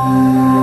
Música